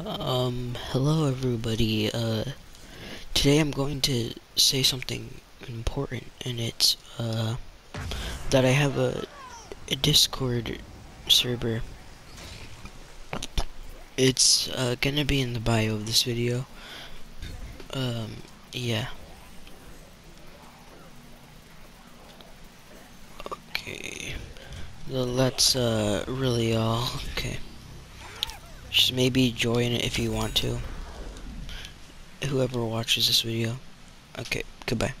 Um, hello everybody. Uh, today I'm going to say something important, and it's, uh, that I have a, a Discord server. It's, uh, gonna be in the bio of this video. Um, yeah. Okay. Well, that's, uh, really all. Okay. Just maybe join it if you want to. Whoever watches this video. Okay, goodbye.